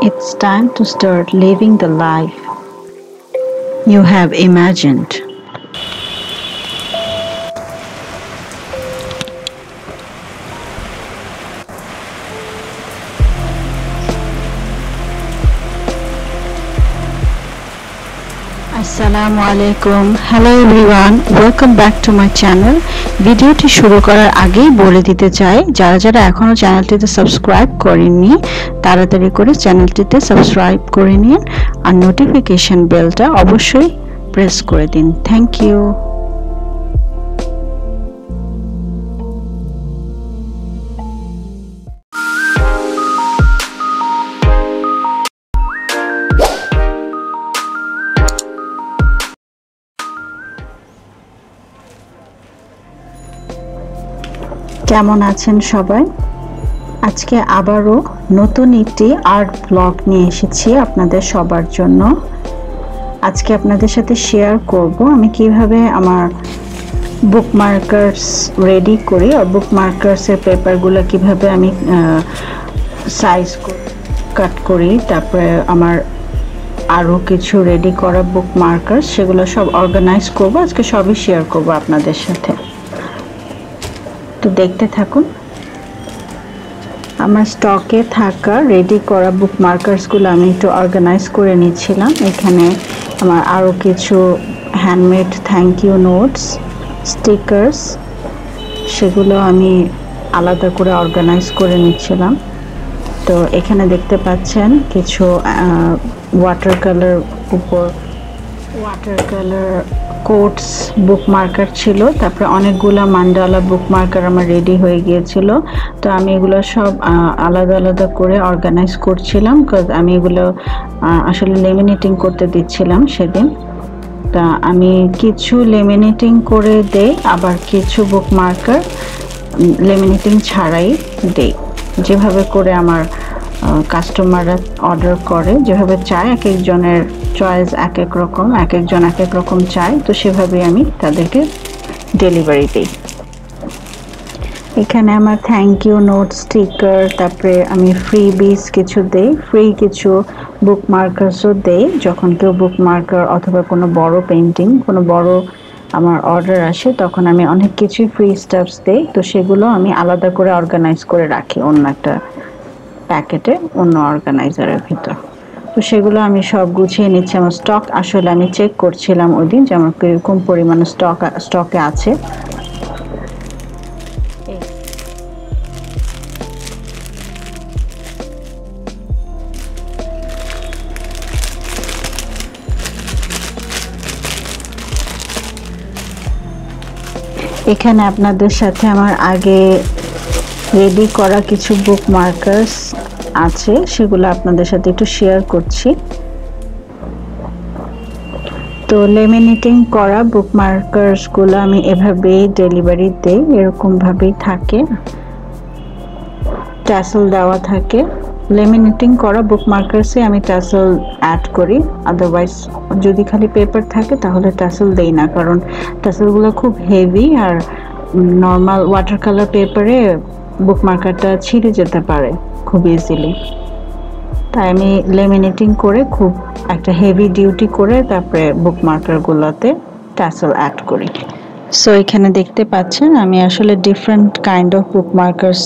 It's time to start living the life you have imagined. আসসালামু আলাইকুম। Hello everyone welcome back to my channel ভিডিওটি শুরু করার আগেই বলে দিতে চাই, যারা যারা এখনও চ্যানেলটিতে সাবস্ক্রাইব করেননি, তাড়াতাড়ি করে চ্যানেলটিতে সাবস্ক্রাইব করে নিন আর নোটিফিকেশান বেলটা অবশ্যই প্রেস করে দিন। থ্যাংক ইউ কেমন আছেন সবাই? আজকে আবারও নতুন একটি আর্ট ব্লগ নিয়ে এসেছি আপনাদের সবার জন্য। আজকে আপনাদের সাথে শেয়ার করব আমি কীভাবে আমার বুক মার্কার্স রেডি করি আর বুক মার্কার্সের পেপারগুলো কীভাবে আমি সাইজ কাট করি তারপরে আমার আরও কিছু রেডি করা বুক মার্কার সেগুলো সব অর্গানাইজ করব। আজকে সবই শেয়ার করব আপনাদের সাথে। তো দেখতে থাকুন। আমার স্টকে থাকা রেডি করা বুক মার্কার্সগুলো আমি একটু অর্গানাইজ করে নিচ্ছিলাম। এখানে আমার আরও কিছু handmade thank you notes stickers সেগুলো আমি আলাদা করে অর্গানাইজ করে নিচ্ছিলাম। তো এখানে দেখতে পাচ্ছেন কিছু ওয়াটার কালার উপর water colour quotes book marker ছিল, তারপরে অনেকগুলো মান্ডালা বুক মার্কার আমার রেডি হয়ে গিয়েছিল। তো আমি এগুলো সব আলাদা আলাদা করে অর্গানাইজ করছিলাম আমি এগুলো আসলে লেমিনেটিং করতে দিচ্ছিলাম সেদিন। তা আমি কিছু লেমিনেটিং করে দেই, আবার কিছু বুক মার্কার লেমিনেটিং ছাড়াই দেই। যেভাবে করে আমার কাস্টমাররা অর্ডার করে, যেভাবে চায় এক একজনের চয়েস এক এক রকম এক একজন এক এক রকম চায়, তো সেভাবে আমি তাদেরকে ডেলিভারি দিই। এখানে আমার থ্যাংক ইউ নোট স্টিকার তারপরে আমি ফ্রি বিস কিছু দেই ফ্রি কিছু বুক মার্কার্সও দেই, যখন কেউ বুক মার্কার অথবা কোনো বড় পেন্টিং কোনো বড় আমার অর্ডার আসে, তখন আমি অনেক কিছুই ফ্রি স্টাফস দেই, তো সেগুলো আমি আলাদা করে অর্গানাইজ করে রাখি অন্য একটা প্যাকেটে অন্য অর্গানাইজারের ভিতর। তো সেগুলো আমি সব গুছিয়ে নিচ্ছি আমার স্টক। আসলে আমি চেক করছিলাম ওই দিন যে আমার কীরকম পরিমাণে স্টক স্টকে আছে। এখানে আপনাদের সাথে আমার আগে রেডি করা কিছু বুক মার্কার্স আছে, সেগুলো আপনাদের সাথে একটু শেয়ার করছি। তো লেমিনেটিং করা বুক মার্কার্সগুলো আমি এভাবেই ডেলিভারি দেই, এরকমভাবেই থাকে। ট্যাসেল দেওয়া থাকে। লেমিনেটিং করা বুক মার্কার্সে আমি ট্যাসেল অ্যাড করি আদারওয়াইজ যদি খালি পেপার থাকে তাহলে ট্যাসেল দেই না, কারণ ট্যাসেলগুলো খুব হেভি আর নর্মাল ওয়াটার কালার পেপারে বুক মার্কারটা ছিঁড়ে যেতে পারে খুব ইজিলি তাই আমি লেমিনেটিং করে খুব একটা হেভি ডিউটি করে তারপরে বুক মার্কারগুলোতে ট্যাসেল অ্যাড করি। সো এখানে দেখতে পাচ্ছেন, আমি আসলে different kind of book markers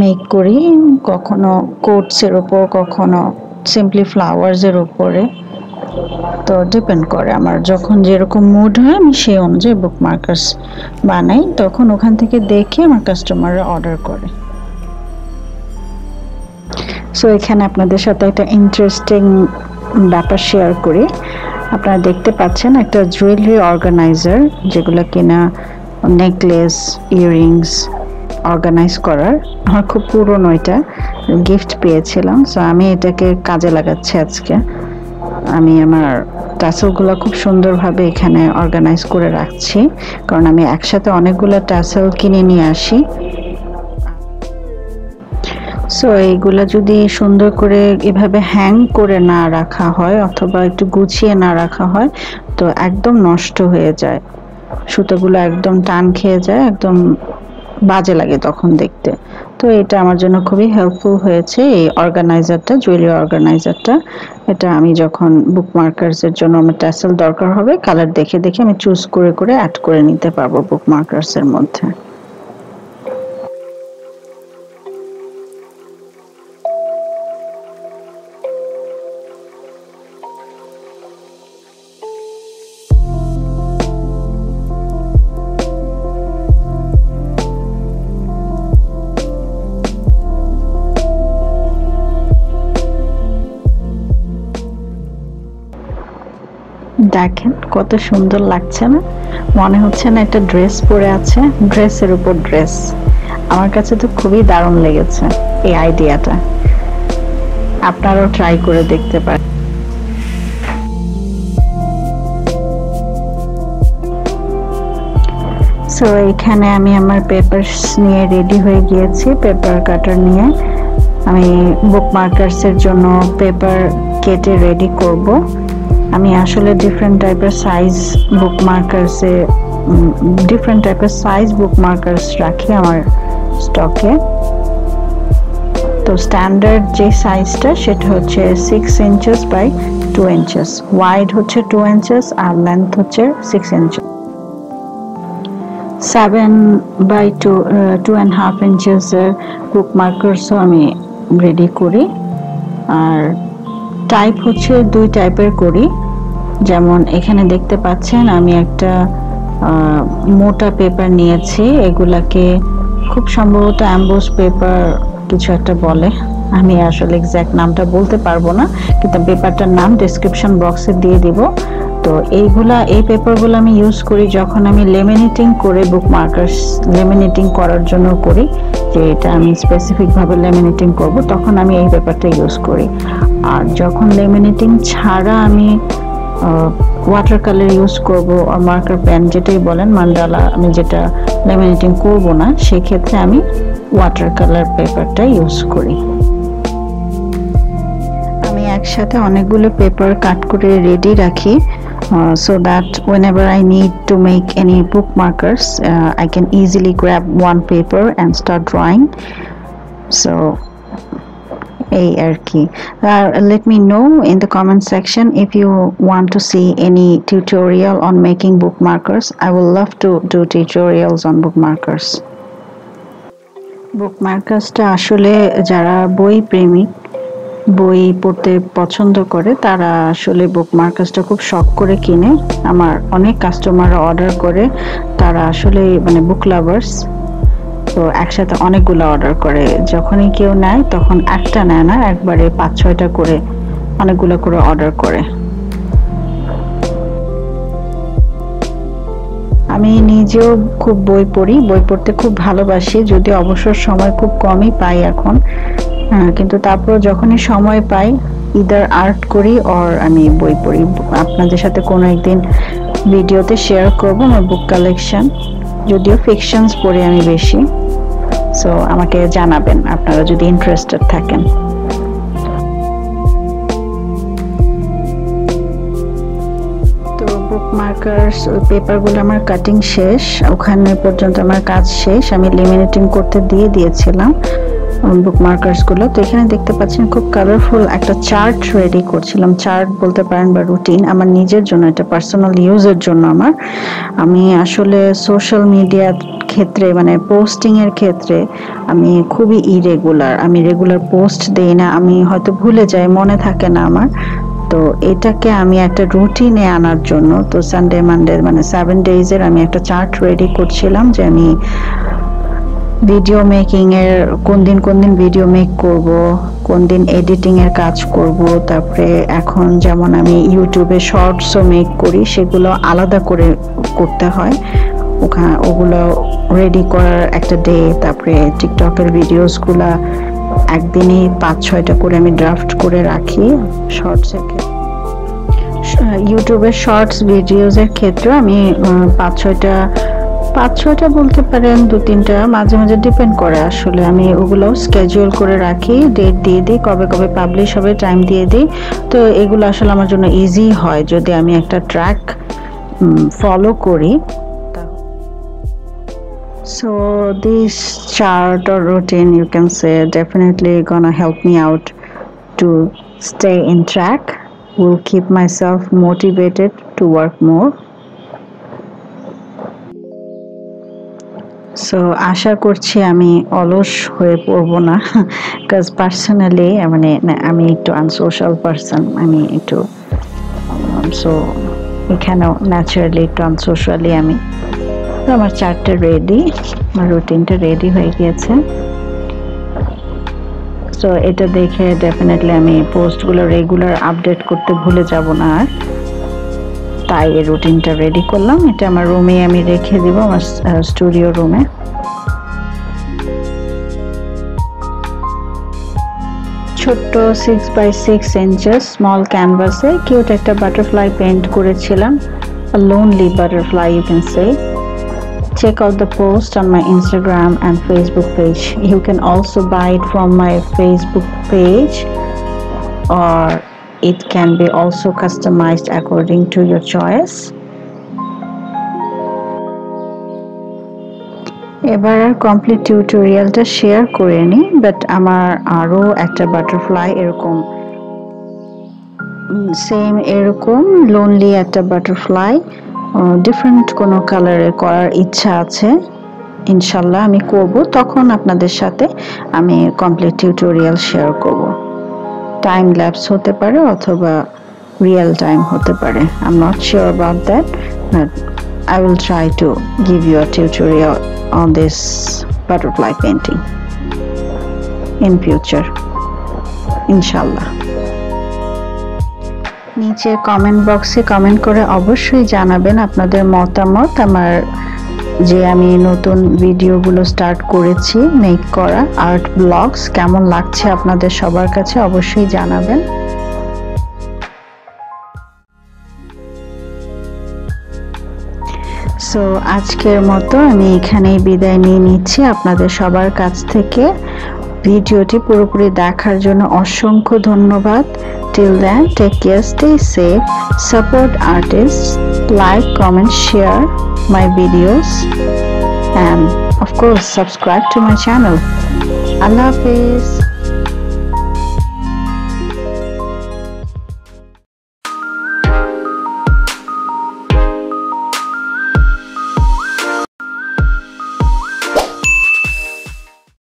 make করি। কখনো কোটসের ওপর কখনো সিম্পলি ফ্লাওয়ার্সের উপরে। তো ডিপেন্ড করে আমার। যখন যেরকম মুড হয়, আমি সেই অনুযায়ী বুক মার্কার্স বানাই। তখন ওখান থেকে দেখে আমার কাস্টমাররা অর্ডার করে। সো এখানে আপনাদের সাথে একটা ইন্টারেস্টিং ব্যাপার শেয়ার করি। আপনারা দেখতে পাচ্ছেন একটা জুয়েলারি অর্গানাইজার যেগুলো কিনা নেকলেস ইয়াররিংস অর্গানাইজ করার। আমার খুব পুরনো এটা গিফট পেয়েছিলাম। সো আমি এটাকে কাজে লাগাচ্ছি আজকে। আমি আমার টাসেলগুলো খুব সুন্দরভাবে এখানে অর্গানাইজ করে রাখছি। কারণ আমি একসাথে অনেকগুলো টাসেল কিনে নিয়ে আসি। সো এইগুলা যদি সুন্দর করে এভাবে হ্যাং করে না রাখা হয় অথবা একটু গুছিয়ে না রাখা হয়, তো একদম নষ্ট হয়ে যায়। সুতোগুলো একদম টান খেয়ে যায়, একদম বাজে লাগে তখন দেখতে। তো এটা আমার জন্য খুবই হেল্পফুল হয়েছে, এই অর্গানাইজারটা জুয়েলারি অর্গানাইজারটা এটা আমি যখন বুক মার্কার্সের জন্য আমার ট্যাসেল দরকার হবে কালার দেখে দেখে আমি চুজ করে করে অ্যাড করে নিতে পারব বুক মার্কার্সের মধ্যে। দেখেন, কত সুন্দর লাগছে না? মনে হচ্ছে না একটা ড্রেস পরে আছে, ড্রেসের উপর ড্রেস। আমার কাছে তো খুবই দারুণ লেগেছে এই আইডিয়াটা। আপনারাও ট্রাই করে দেখতে পারেন। সো এখানে আমি আমার পেপারস নিয়ে রেডি হয়ে গিয়েছি পেপার কাটার নিয়ে। আমি বুক মার্কার্সের জন্য পেপার কেটে রেডি করব। আমি আসলে ডিফারেন্ট টাইপের সাইজ বুক মার্কার্সে ডিফারেন্ট টাইপের সাইজ বুক মার্কার্স রাখি আমার স্টকে তো স্ট্যান্ডার্ড যে সাইজটা সেটা হচ্ছে six inches by two inches wide হচ্ছে টু ইঞ্চেস আর লেন্থ হচ্ছে six inches seven by two two and half ইঞ্চেসের book মার্কার্সও আমি রেডি করি। আর টাইপ হচ্ছে দুই টাইপের করি। যেমন এখানে দেখতে পাচ্ছেন, আমি একটা মোটা পেপার নিয়েছি। এগুলাকে খুব সম্ভবত অ্যাম্বোস পেপার কিছু একটা বলে। আমি আসলে এক্স্যাক্ট নামটা বলতে পারব না, কিন্তু পেপারটার নাম ডিসক্রিপশন বক্সে দিয়ে দিব। তো এইগুলা, এই পেপারগুলো আমি ইউজ করি যখন আমি লেমিনেটিং করে বুক মার্কার্স লেমিনেটিং করার জন্য করি, যে এটা আমি স্পেসিফিকভাবে লেমিনেটিং করব, তখন আমি এই পেপারটা ইউজ করি। আর যখন লেমিনেটিং ছাড়া আমি ওয়াটার কালার ইউজ করব আর মার্কার পেন যেটাই বলেন মান্ডালা আমি যেটা লেমিনেটিং করব না সেক্ষেত্রে আমি ওয়াটার কালার পেপারটা ইউজ করি। আমি একসাথে অনেকগুলো পেপার কাট করে রেডি রাখি uh, so that whenever I need to make any bookmarkers uh, I can easily grab one paper and start drawing. So এই আর কি। আর let me know in the comment section if you want to see any tutorial on making book markers I will love to do tutorials on book markers book মার্কার্সটা আসলে যারা বই প্রেমিক, বই পড়তে পছন্দ করে, তারা আসলে বুক মার্কাসটা খুব শখ করে কিনে। আমার অনেক কাস্টমার অর্ডার করে, তারা আসলে মানে বুক লাভার্স তো একসাথে অনেকগুলো অর্ডার করে। যখনই কেউ নেয়, তখন একটা নেয় না, একবারে পাঁচ, ছয়টা করে অনেকগুলো করে অর্ডার করে। আমি নিজেও খুব বই পড়ি, বই পড়তে খুব ভালোবাসি যদি অবসর সময় খুব কমই পাই এখন। হ্যাঁ কিন্তু তারপর যখনই সময় পাই ইদার আর্ট করি অর আমি বই পড়ি। আপনাদের সাথে কোনো একদিন ভিডিওতে শেয়ার করব, আমার বুক কালেকশন যদিও ফিকশনস পড়ি আমি বেশি। সো আমাকে জানাবেন, আপনারা যদি ইন্টারেস্টেড থাকেন। মার্কার্স ওই পেপারগুলো আমার কাটিং শেষ, ওখানে পর্যন্ত আমার কাজ শেষ, আমি লেমিনেটিং করতে দিয়ে দিয়েছিলাম। বুক মার্কার্সগুলো তো এখানে দেখতে পাচ্ছেন খুব কালারফুল একটা চার্ট রেডি করছিলাম। চার্ট বলতে পারেন বা রুটিন আমার নিজের জন্য, এটা পার্সোনাল ইউজের জন্য আমার। আমি আসলে সোশ্যাল মিডিয়ার ক্ষেত্রে মানে পোস্টিং এর ক্ষেত্রে, আমি খুবই ইরেগুলার আমি রেগুলার পোস্ট দেই না, আমি হয়তো ভুলে যাই, মনে থাকে না আমার। তো এটাকে আমি একটা রুটিনে আনার জন্য, তো সানডে মানডে মানে সেভেন ডেজের আমি একটা চার্ট রেডি করছিলাম যে আমি ভিডিও মেকিং এর কোন দিন কোন দিন ভিডিও মেক করব কোন দিন এডিটিং এর কাজ করব, তারপরে এখন যেমন আমি ইউটিউবে শর্টসও মেক করি, সেগুলো আলাদা করে করতে হয়। ওখানে ওগুলো রেডি করার একটা ডে তারপরে টিকটকের ভিডিওসগুলা একদিনই পাঁচ ছয়টা করে আমি ড্রাফট করে রাখি শর্টসের ক্ষেত্রে। ইউটিউবের শর্টস ভিডিওসের ক্ষেত্রে আমি পাঁচ ছয়টা পাঁচ ছয়টা বলতে পারেন দু তিনটা মাঝে মাঝে ডিপেন্ড করে আসলে। আমি ওগুলো স্কেজুয়াল করে রাখি ডেট দিয়ে দিই, কবে কবে পাবলিশ হবে টাইম দিয়ে দিই। তো এগুলো আসলে আমার জন্য ইজি হয়। যদি আমি একটা ট্র্যাক ফলো করি so this chart or routine you can say definitely gonna help me out to stay in track will keep myself motivated to work more so আশা করছি আমি অলস হয়ে পড়ব না বিকজ পার্সোনালি মানে আমি একটু আনসোশ্যাল পার্সন আমি একটু সো এখানেও ন্যাচারালি একটু আনসোশ্যালি আমি, তো আমার চারটে রেডি আমার রুটিনটা রেডি হয়ে গিয়েছে। সো এটা দেখে ডেফিনেটলি আমি পোস্টগুলো রেগুলার আপডেট করতে ভুলে যাব না আর। তাই এই রুটিনটা রেডি করলাম। এটা আমার রুমে আমি রেখে দিব, আমার স্টুডিও রুমে ছোট্ট six by six inches small ক্যানভাসে কিউট একটা বাটারফ্লাই পেন্ট করেছিলাম। Lonely butterfly you can say check out the post on my Instagram and Facebook page. You can also buy it from my Facebook page or it can be also customized according to your choice. এবার আর complete টিউটোরিয়ালটা share করে নিই but আমার আরও একটা butterfly এরকম। Same এরকম lonely একটা butterfly different কোনো কালারে করার ইচ্ছা আছে। ইনশাল্লাহ আমি করব, তখন আপনাদের সাথে আমি কমপ্লিট টিউটোরিয়াল শেয়ার করব। টাইম ল্যাপস হতে পারে অথবা রিয়েল টাইম হতে পারে। I am not sure about that but I will try to give you a tutorial on this butterfly painting in future. Inshallah. নিচে কমেন্ট বক্সে কমেন্ট করে অবশ্যই জানাবেন আপনাদের মতামত, আমার যে আমি নতুন ভিডিওগুলো স্টার্ট করেছি মেক করা আর্ট ব্লগস কেমন লাগছে আপনাদের সবার কাছে অবশ্যই জানাবেন। সো আজকের মতো আমি এখানেই বিদায় নিয়ে নিচ্ছি। আপনাদের সবার কাছ থেকে ভিডিওটি পুরোপুরি দেখার জন্য অসংখ্য ধন্যবাদ। Till then, take care, stay safe, support artists, like, comment, share my videos, and of course, subscribe to my channel. Allah Hafiz.